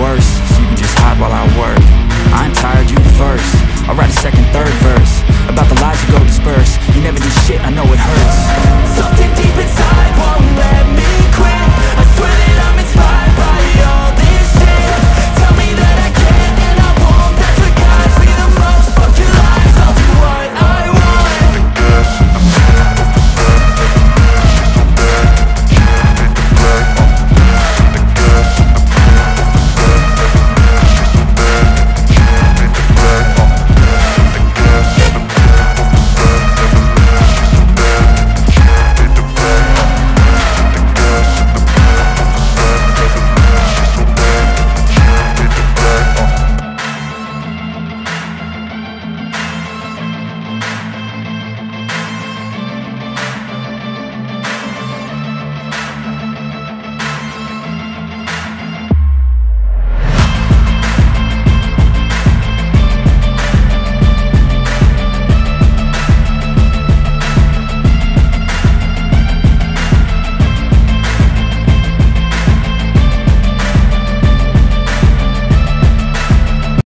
worse, so you can just hide while I work. I'm tired, you first. I'll write a second, third verse About the lies you go disperse. You never did shit, I know it hurts. Something deep inside won't let me